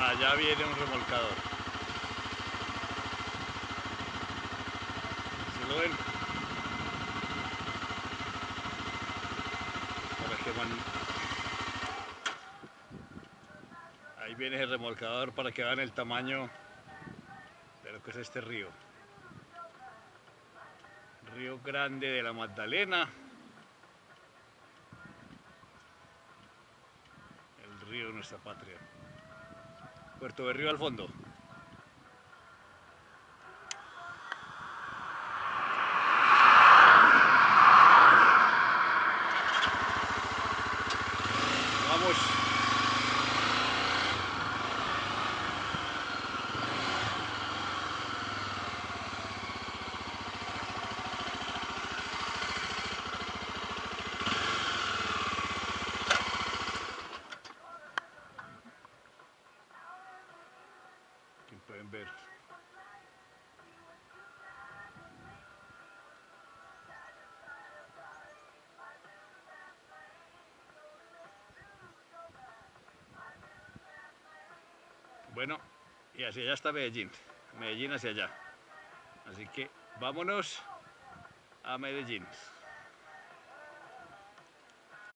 Allá viene un remolcador. ¿Se lo ven? Que man- Ahí viene el remolcador para que vean el tamaño de lo que es este río. Río Grande de la Magdalena. El río de nuestra patria. Puerto Berrío al fondo. Vamos. Pueden ver. Bueno, y hacia allá está Medellín. Medellín hacia allá. Así que vámonos a Medellín.